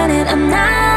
planet. I'm not